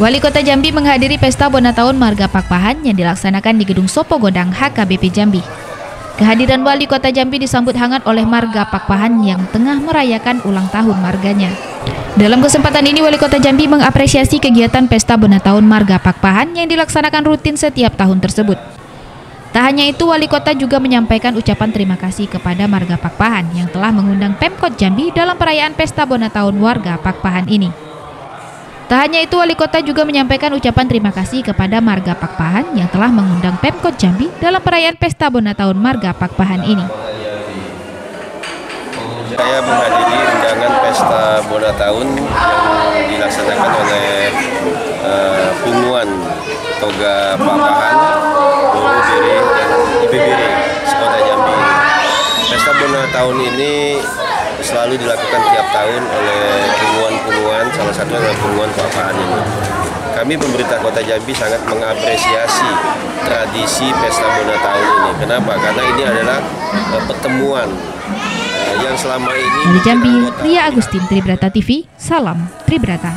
Wali Kota Jambi menghadiri pesta Bona Tahun Marga Pakpahan yang dilaksanakan di Gedung Sopo Godang HKBP Jambi. Kehadiran Wali Kota Jambi disambut hangat oleh Marga Pakpahan yang tengah merayakan ulang tahun marganya. Dalam kesempatan ini, Wali Kota Jambi mengapresiasi kegiatan Pesta Bona Tahun Marga Pakpahan yang dilaksanakan rutin setiap tahun tersebut. Tak hanya itu, Wali Kota juga menyampaikan ucapan terima kasih kepada Marga Pakpahan yang telah mengundang Pemkot Jambi dalam perayaan Pesta Bona Tahun warga Pakpahan ini. Tak hanya itu, Wali Kota juga menyampaikan ucapan terima kasih kepada Marga Pakpahan yang telah mengundang Pemkot Jambi dalam perayaan Pesta Bona Tahun Marga Pakpahan ini. Saya menghadiri undangan Pesta Bona Tahun yang dilaksanakan oleh uh, Punguan Toga Pakpahan, Biri, dan IBBR Sekota Jambi. Pesta Bona Tahun ini selalu dilakukan tiap tahun oleh adalah punguan Papahan ini. Kami pemerintah Kota Jambi sangat mengapresiasi tradisi Pesta Bona tahun ini. Kenapa? Karena ini adalah uh, pertemuan uh, yang selama ini Dari Jambi, Ria Agustin Tribrata TV, salam Tribrata.